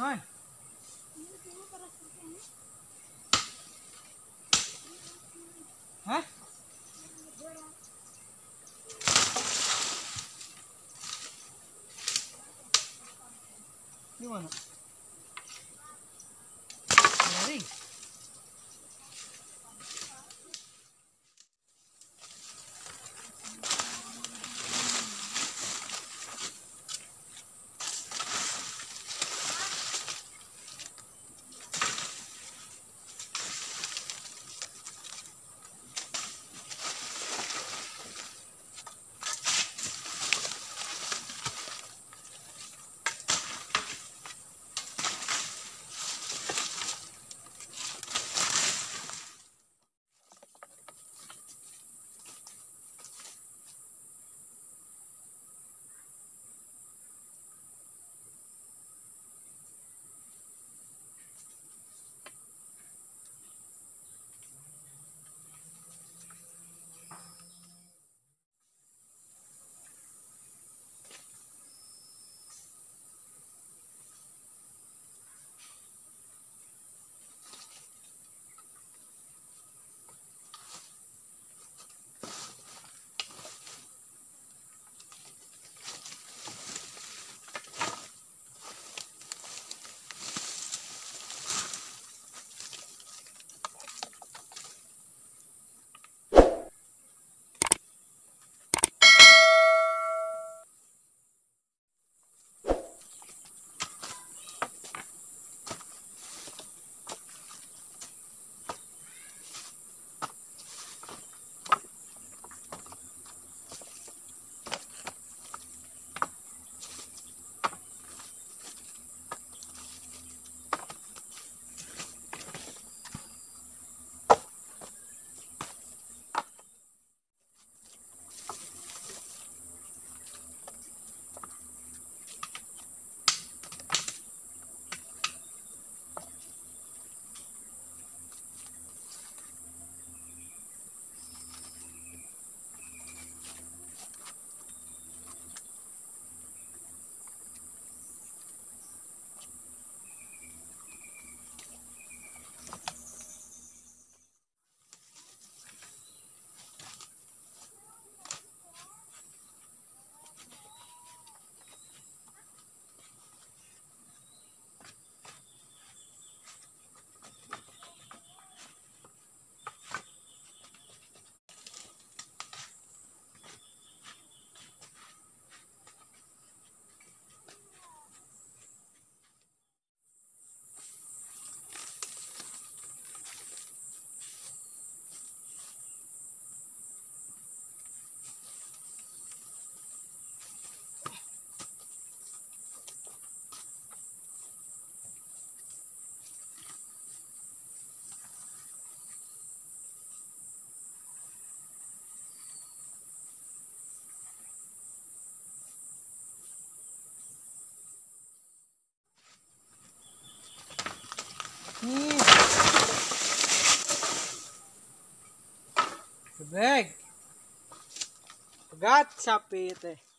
Han. Hah? Gimana? Dari. Anis. Tubig. Gat sa pite.